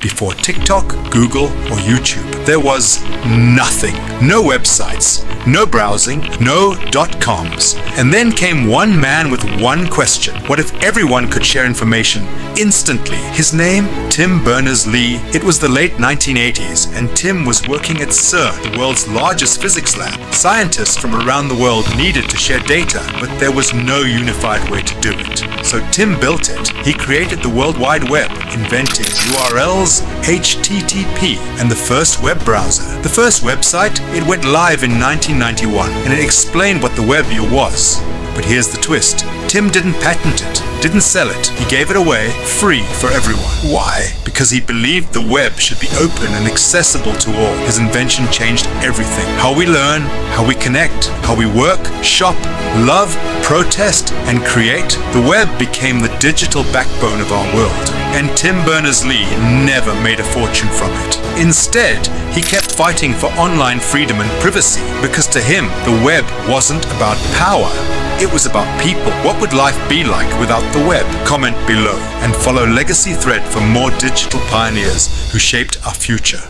before TikTok, Google, or YouTube. There was nothing. No websites, no browsing, no dot coms. And then came one man with one question. What if everyone could share information instantly? His name? Tim Berners-Lee. It was the late 1980s, and Tim was working at CERN, the world's largest physics lab. Scientists from around the world needed to share data, but there was no unified way to do it. So Tim built it. He created the World Wide Web, inventing URLs, HTTP, and the first web browser. The first website, it went live in 1991, and it explained what the web was. But here's the twist. Tim didn't patent it, didn't sell it. He gave it away free for everyone. Why? Because he believed the web should be open and accessible to all. His invention changed everything. How we learn, how we connect, how we work, shop, love, protest, and create. The web became the digital backbone of our world. And Tim Berners-Lee never made a fortune from it. Instead, he kept fighting for online freedom and privacy because to him, the web wasn't about power. It was about people. What would life be like without the web? Comment below and follow Legacy Thread for more digital pioneers who shaped our future.